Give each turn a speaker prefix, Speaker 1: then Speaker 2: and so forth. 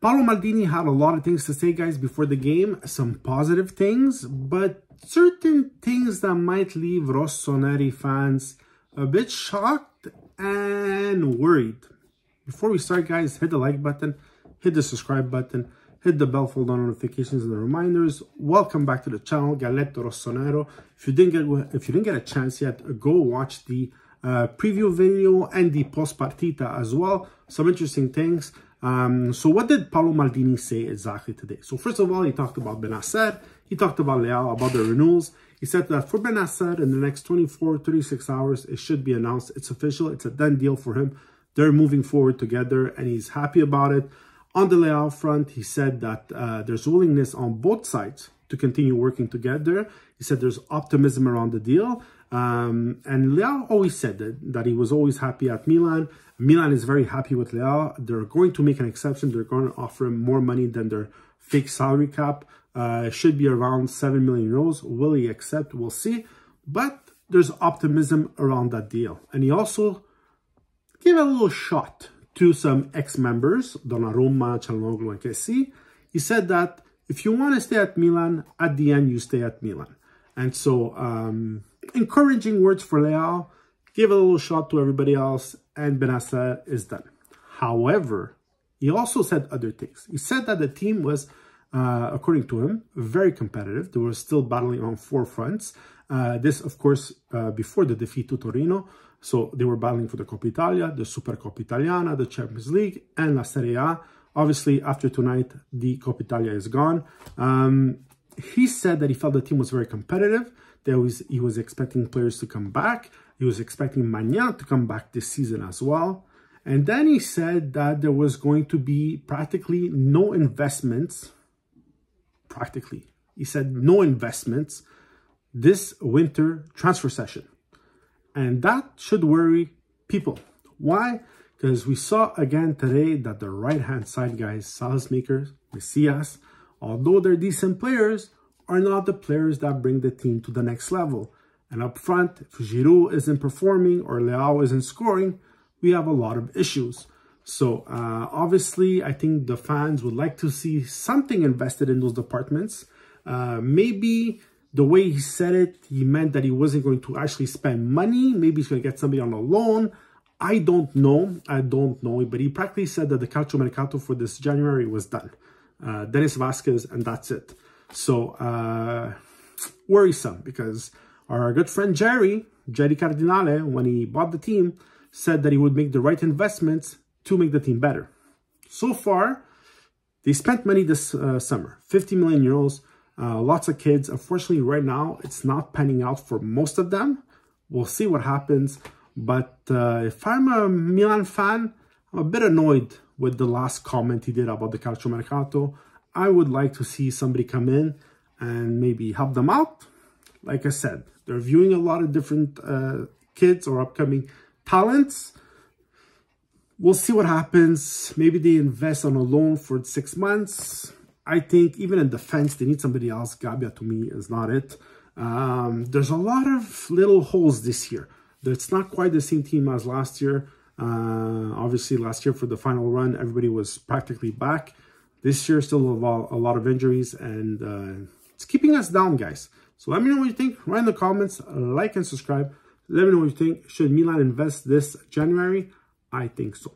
Speaker 1: Paolo Maldini had a lot of things to say, guys, before the game. Some positive things, but certain things that might leave Rossoneri fans a bit shocked and worried. Before we start, guys, hit the like button, hit the subscribe button, hit the bell for the notifications and the reminders. Welcome back to the channel, Galletto Rossonero. If you didn't get if you didn't get a chance yet, go watch the uh, preview video and the post partita as well. Some interesting things. Um, so what did Paolo Maldini say exactly today? So first of all, he talked about Bennacer. He talked about Leao, about the renewals. He said that for Bennacer, in the next 24, 36 hours, it should be announced. It's official. It's a done deal for him. They're moving forward together and he's happy about it. On the Leao front, he said that uh, there's willingness on both sides to continue working together. He said there's optimism around the deal. Um, and Leao always said that, that he was always happy at Milan. Milan is very happy with Leao. They're going to make an exception. They're going to offer him more money than their fixed salary cap. Uh, should be around 7 million euros. Will he accept? We'll see. But there's optimism around that deal. And he also gave a little shot to some ex-members, Donnarumma, Calhanoglu, and Kessie. He said that if you want to stay at Milan, at the end, you stay at Milan. And so, um, encouraging words for Leao, give a little shot to everybody else, and Bennacer is done. However, he also said other things. He said that the team was, uh, according to him, very competitive. They were still battling on four fronts. Uh, this, of course, uh, before the defeat to Torino. So they were battling for the Coppa Italia, the Supercoppa Italiana, the Champions League, and La Serie A. Obviously, after tonight, the Coppa Italia is gone. Um, he said that he felt the team was very competitive. That was, he was expecting players to come back. He was expecting Maignan to come back this season as well. And then he said that there was going to be practically no investments. Practically. He said no investments this winter transfer session. And that should worry people. Why? Because we saw again today that the right-hand side guys, Saelemaekers, Messias, although they're decent players, are not the players that bring the team to the next level. And up front, if Giroud isn't performing or Leao isn't scoring, we have a lot of issues. So uh, obviously, I think the fans would like to see something invested in those departments. Uh, maybe the way he said it, he meant that he wasn't going to actually spend money. Maybe he's going to get somebody on a loan. I don't know. I don't know. But he practically said that the calcio mercato for this January was done. Uh, Devis Vasquez, and that's it. So, uh, worrisome because our good friend Jerry, Jerry Cardinale, when he bought the team, said that he would make the right investments to make the team better. So far, they spent money this uh, summer, 50 million euros, uh, lots of kids. Unfortunately, right now, it's not panning out for most of them. We'll see what happens. But uh, if I'm a Milan fan, I'm a bit annoyed with the last comment he did about the Calcio Mercato. I would like to see somebody come in and maybe help them out. Like I said, they're viewing a lot of different uh, kids or upcoming talents. We'll see what happens. Maybe they invest on a loan for six months. I think even in defense, they need somebody else. Gabbia, to me, is not it. Um, there's a lot of little holes this year. It's not quite the same team as last year. Uh, obviously, last year for the final run, everybody was practically back. This year, still a lot, of injuries, and uh, it's keeping us down, guys. So let me know what you think. Write in the comments, like and subscribe. Let me know what you think. Should Milan invest this January? I think so.